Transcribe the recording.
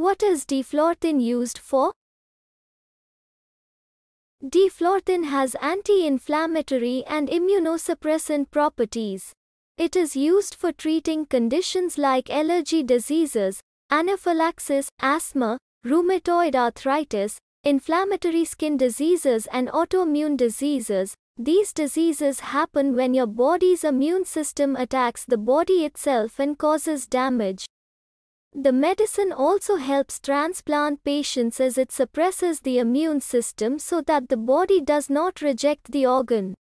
What is deflortin used for? Deflortin has anti-inflammatory and immunosuppressant properties. It is used for treating conditions like allergy diseases, anaphylaxis, asthma, rheumatoid arthritis, inflammatory skin diseases and autoimmune diseases. These diseases happen when your body's immune system attacks the body itself and causes damage. The medicine also helps transplant patients as it suppresses the immune system so that the body does not reject the organ.